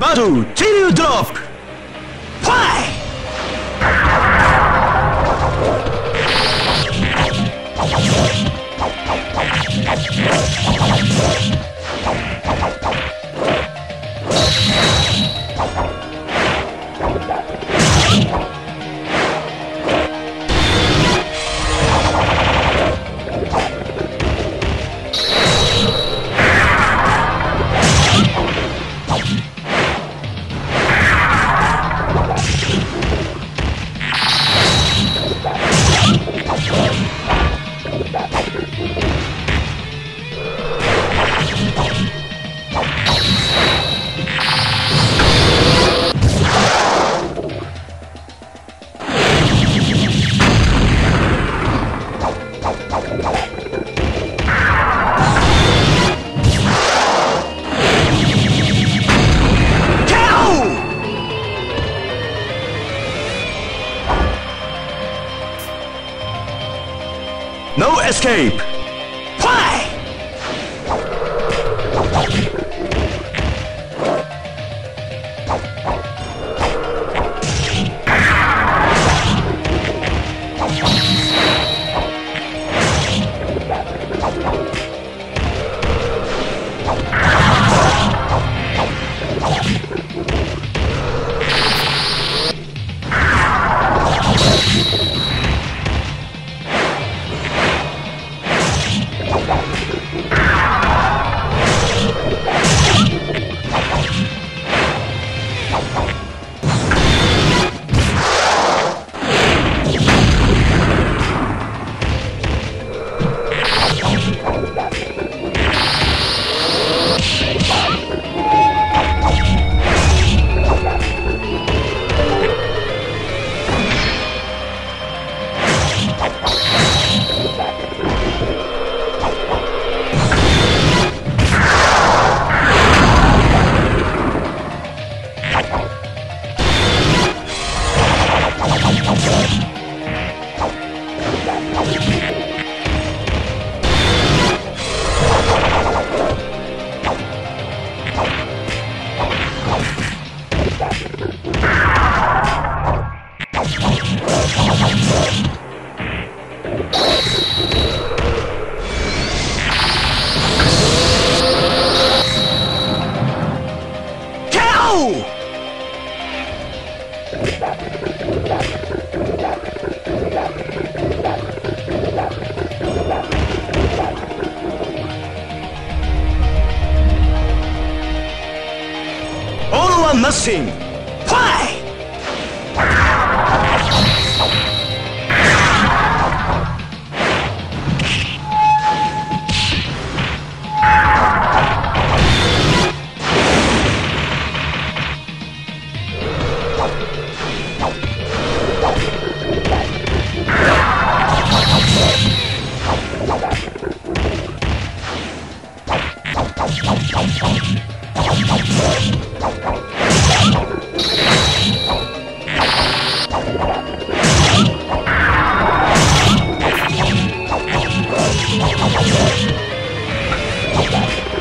Battle till escape! Nothing! Fight! Okay.